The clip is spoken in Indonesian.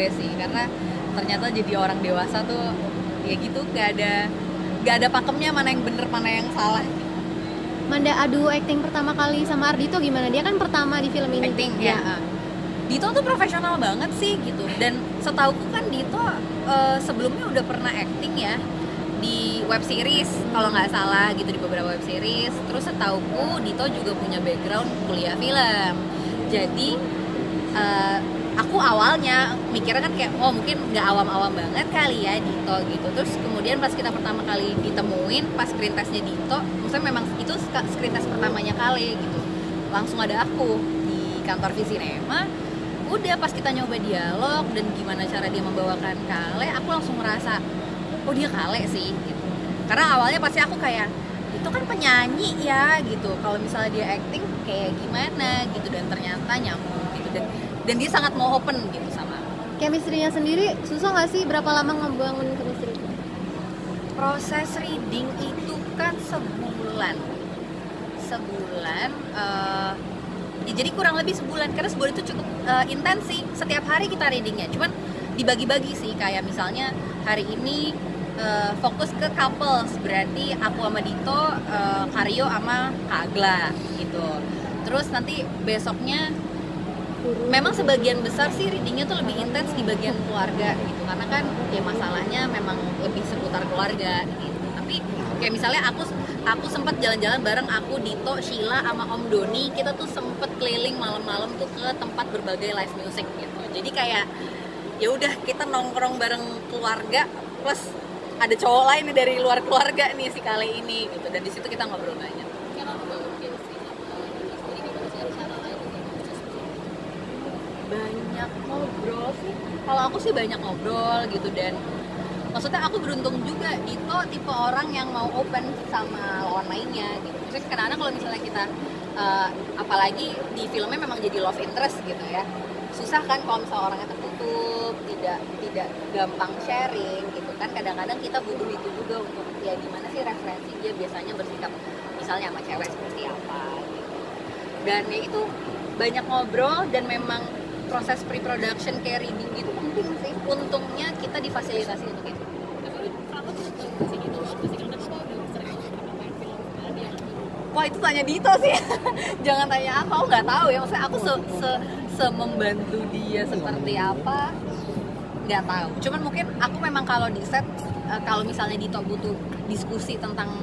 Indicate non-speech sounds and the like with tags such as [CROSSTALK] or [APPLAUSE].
gue sih karena ternyata jadi orang dewasa tuh ya gitu gak ada gak ada pakemnya mana yang bener mana yang salah. Manda adu acting pertama kali sama Ardito gimana? Dia kan pertama di film ini. acting ya Dito tuh profesional banget sih gitu. Dan setauku kan Dito eh, sebelumnya udah pernah acting ya di web series kalau nggak salah gitu di beberapa web series. Terus setauku Dito juga punya background kuliah film. Jadi eh, aku awalnya mikirnya kan kayak oh mungkin nggak awam-awam banget kali ya Dito gitu. Terus kemudian pas kita pertama kali ditemuin pas screen testnya Dito maksudnya memang itu screen test pertamanya kali gitu. Langsung ada aku di kantor Visinema. Udah pas kita nyoba dialog dan gimana cara dia membawakan Kale aku langsung ngerasa oh dia Kale sih gitu. Karena awalnya pasti aku kayak itu kan penyanyi ya gitu. Kalau misalnya dia acting kayak gimana gitu. Dan ternyata nyambung gitu. Dan dan dia sangat mau open gitu sama Chemistry-nya sendiri susah nggak sih? Berapa lama ngebangun chemistry? Itu? proses reading itu kan sebulan. Sebulan eh, ya jadi kurang lebih sebulan. Karena sebulan itu cukup eh, intens sih. Setiap hari kita readingnya. Cuman dibagi-bagi sih. Kayak misalnya hari ini eh, fokus ke couples. Berarti aku sama Dito eh, Karyo sama Kak Agla gitu. Terus nanti besoknya memang sebagian besar sih readingnya tuh lebih intens di bagian keluarga gitu. Karena kan ya masalahnya memang lebih seputar keluarga gitu. Tapi kayak misalnya aku aku sempat jalan-jalan bareng aku Dito Sheila sama Om Doni kita tuh sempet keliling malam-malam tuh ke tempat berbagai live music gitu. Jadi kayak ya udah kita nongkrong bareng keluarga plus ada cowok lain nih dari luar keluarga nih si kali ini gitu. Dan di situ kita ngobrol banyak. Banyak ngobrol sih. Kalau aku sih banyak ngobrol gitu. Dan maksudnya aku beruntung juga. Dito tipe orang yang mau open sama lawan mainnya gitu. Maksudnya kadang-kadang kalau misalnya kita eh, apalagi di filmnya memang jadi love interest gitu ya susah kan kalau misalnya orangnya tertutup tidak tidak gampang sharing gitu kan. Kadang-kadang kita butuh itu juga untuk ya gimana sih referensi dia biasanya bersikap misalnya sama cewek seperti apa gitu. Dan ya itu banyak ngobrol dan memang proses pre-production kayak reading gitu penting sih. Untungnya kita difasilitasi untuk itu. Wah itu tanya Dito sih, [LAUGHS] jangan tanya aku, aku nggak tahu ya. Maksudnya aku se, se, se membantu dia seperti apa, nggak tahu. Cuman mungkin aku memang kalau di set, eh, kalau misalnya Dito butuh diskusi tentang